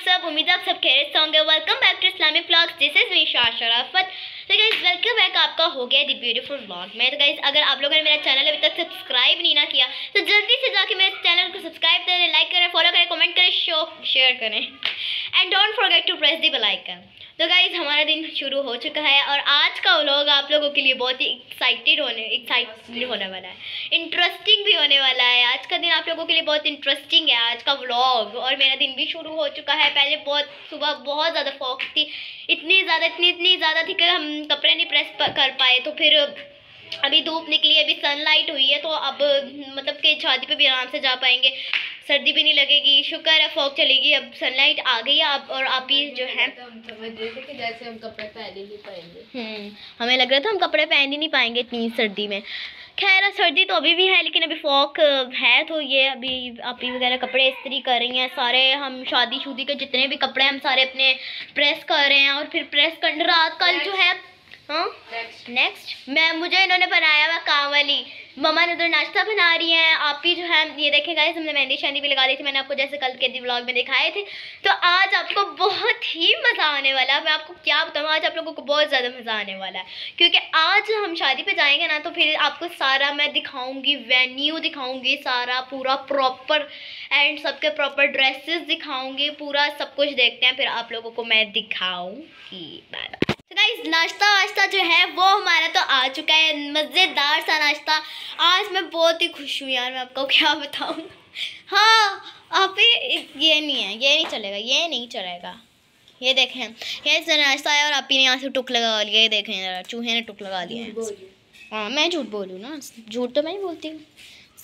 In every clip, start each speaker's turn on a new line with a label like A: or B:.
A: सब, उम्मीद आप सब खैरियत होंगे। Welcome back to Islamic blogs this is Visha Sharafat तो गाइज़ वेलकम बैक आपका हो गया द ब्यूटीफुल ब्लॉग में। तो गाइज़ अगर आप लोगों ने मेरा चैनल अभी तक सब्सक्राइब नहीं ना किया तो जल्दी से जाके मेरे चैनल को सब्सक्राइब करें लाइक करें फॉलो करें कमेंट करें शो शेयर करें। And don't forget to press the bell icon तो गाइज़ हमारा दिन शुरू हो चुका है और आज का व्लॉग आप लोगों के लिए बहुत ही एक्साइटेड होने एक्साइटेड होने वाला है। इंटरेस्टिंग भी होने वाला है। आज का दिन आप लोगों के लिए बहुत इंटरेस्टिंग है, आज का व्लॉग और मेरा दिन भी शुरू हो चुका है। पहले बहुत, सुबह बहुत ज़्यादा फॉक थी। इतनी ज़्यादा, इतनी इतनी ज़्यादा थी कि हम कपड़े नहीं प्रेस कर पाए। तो फिर अभी धूप निकली, अभी सनलाइट हुई है तो अब मतलब कि शादी पे भी आराम से जा पाएँगे। सर्दी भी नहीं लगेगी शुक्र है फॉग चलेगी अब सनलाइट आ गई है अब और आप ही जो है।
B: जैसे हम कपड़े पहन ही नहीं पाएँगे।
A: हम्म, हमें लग रहा था हम कपड़े पहन ही नहीं पाएँगे इतनी सर्दी में। खैर सर्दी तो अभी भी है लेकिन अभी फॉक है तो ये अभी आपी वगैरह कपड़े इस्त्री कर रही हैं सारे हम शादी शुदी के जितने भी कपड़े हम सारे अपने प्रेस कर रहे हैं और फिर प्रेस कर रात कल जो है हाँ? नेक्स्ट मैं मुझे इन्होंने बनाया हुआ काम वाली मम्मा ने उधर नाश्ता बना रही हैं। आप ही जो है, ये देखें गाइस हमने मेहंदी शहंदी भी लगा दी थी। मैंने आपको जैसे कल के व्लॉग में दिखाए थे। तो आज आपको बहुत ही मज़ा आने वाला है। मैं आपको क्या बताऊँ, आज आप लोगों को बहुत ज़्यादा मज़ा आने वाला है। क्योंकि आज हम शादी पर जाएँगे ना तो फिर आपको सारा मैं दिखाऊँगी वेन्यू दिखाऊँगी, सारा पूरा प्रॉपर एंड सबके प्रॉपर ड्रेसेस दिखाऊँगी, पूरा सब कुछ देखते हैं। फिर आप लोगों को मैं दिखाऊँगी। बाय तो गाइस नाश्ता वाश्ता जो है वो हमारा तो आ चुका है। मज़ेदार सा नाश्ता। आज मैं बहुत ही खुश हूँ यार मैं आपको क्या बताऊँ। हाँ आप ये नहीं है ये नहीं चलेगा ये नहीं चलेगा। ये देखें ये नाश्ता आया और आप ही ने यहाँ से टुक लगा लिया ये देखें ज़रा चूहे ने टुक लगा लिया है। हाँ। मैं झूठ बोलूँ ना झूठ तो मैं ही बोलती हूँ।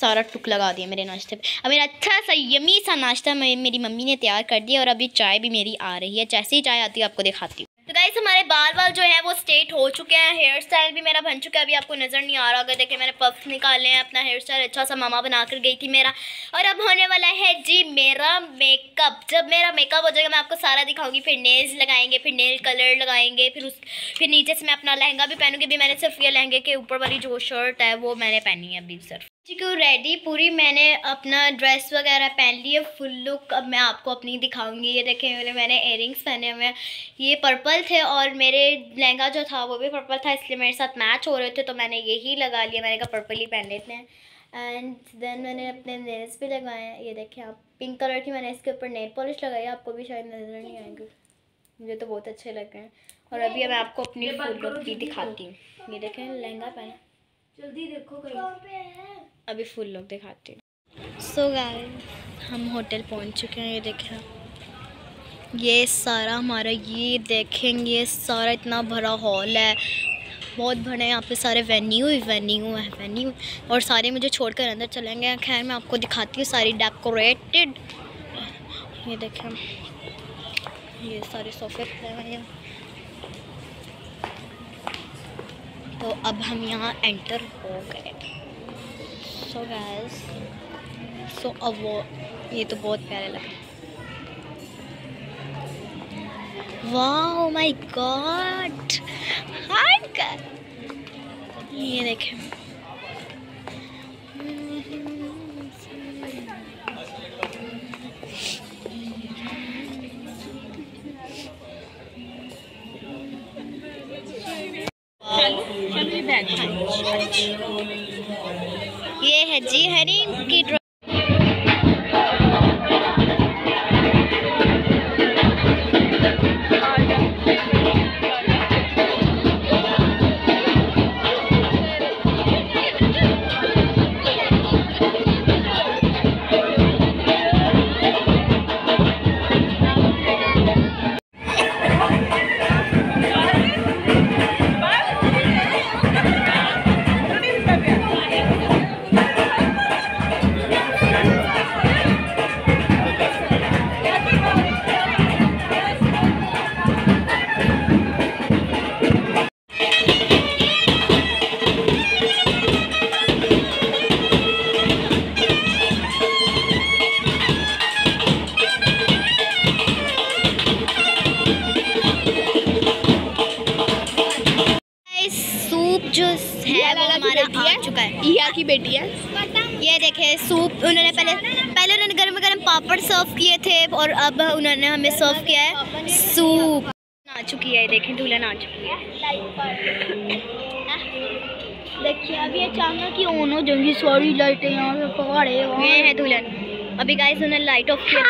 A: सारा टुक लगा दिया मेरे नाश्ते पे। अब मेरा अच्छा सा यमी सा नाश्ता मेरी मम्मी ने तैयार कर दिया और अभी चाय भी मेरी आ रही है। जैसे ही चाय आती है आपको दिखाती हूँ। तो गाइस हमारे बाल बाल जो है, वो स्ट्रेट हो चुके हैं। हेयर स्टाइल भी मेरा बन चुका है। अभी आपको नज़र नहीं आ रहा अगर देखिए, मैंने पफ्स निकाले हैं। अपना हेयर स्टाइल अच्छा सा मामा बना कर गई थी मेरा। और अब होने वाला है जी मेरा मेकअप जब मेरा मेकअप हो जाएगा, मैं आपको सारा दिखाऊँगी। फिर नेल्स लगाएँगे, फिर नेल कलर लगाएँगे, फिर उस, फिर नीचे से मैं अपना लहंगा भी पहनूँगी। अभी मैंने सिर्फ़ ये लहंगे के ऊपर वाली जो शर्ट है, वो मैंने पहनी है अभी सिर्फ़। जी क्यों रेडी पूरी मैंने अपना ड्रेस वगैरह पहन ली है। फुल लुक अब मैं आपको अपनी दिखाऊँगी। ये देखें मैंने मैंने एयरिंग्स पहने हुए हैं। ये पर्पल थे और मेरे लहंगा जो था वो भी पर्पल था इसलिए मेरे साथ मैच हो रहे थे तो मैंने यही लगा लिया। मैंने कहा पर्पल ही पहन लेते हैं। एंड देन मैंने अपने नेल्स भी लगाए हैं। ये देखें आप पिंक कलर की मैंने इसके ऊपर नेल पॉलिश लगाई आपको भी शायद नज़र नहीं आएँगे। मुझे तो बहुत अच्छे लग रहे हैं। और अभी मैं आपको अपनी फुल लुक भी दिखाती हूँ। ये देखें लहंगा पहने।
B: जल्दी देखो कहीं।
A: अभी फुल लोग दिखाती हूँ। सो गाय हम होटल पहुँच चुके हैं ये देखें ये सारा हमारा ये देखेंगे ये सारा इतना भरा हॉल है। बहुत बड़े यहाँ पे सारे वेन्यू ही वेन्यू है वेन्यू और सारे मुझे छोड़कर अंदर चलेंगे खैर मैं आपको दिखाती हूँ सारी डेकोरेटेड ये देखें। ये सारे सोफे हुए हैं। तो अब हम यहाँ एंटर हो गए। सो गैस सो अब वो, ये तो बहुत प्यारे लगे वाह माय गॉड हार्ड हाय ये देखें। ये है जी हरी की
B: ईया की बेटी है।
A: ये देखे सूप उन्होंने पहले पहले उन्होंने गर्म गर्म
C: पापड़ सर्व किए थे और अब उन्होंने हमें सर्व किया है। सूप। आ चुकी है देखें दुल्हन आ चुकी है। देखिए अभी अचानक ही ऑन हो जाएँगी सारी लाइटें यहाँ पे पकड़े ये है दुल्हन। अभी गाइस उन्होंने लाइट ऑफ़ किया।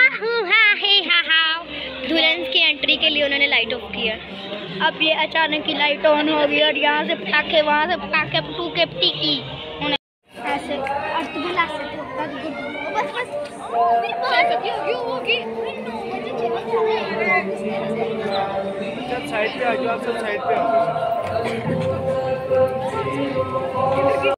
C: दुल्हन की एंट्री के लिए उन्होंने लाइट ऑफ़ किया। अब ये अचानक की लाइट ऑन हो गई और यहाँ से पटाखे वहाँ से पटाखे पटूके टिकी होगी
D: सब साइड पे आ जाओ आप सब साइड पे आओ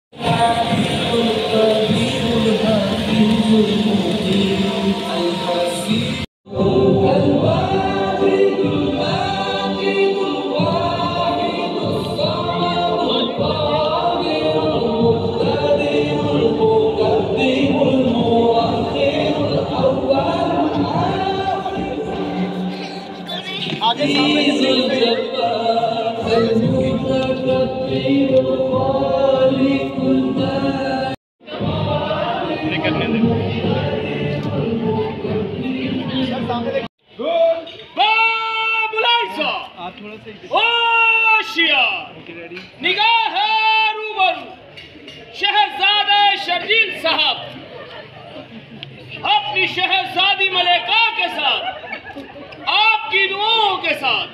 A: निगाह शहजादा शर्जील साहब अपनी शहजादी मलेका के साथ दुआओं के साथ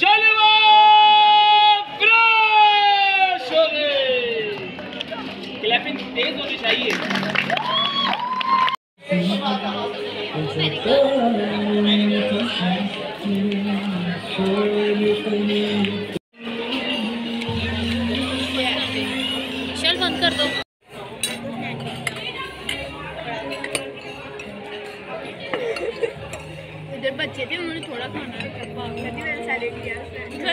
A: जलवा क्लैपिंग तेज होनी चाहिए।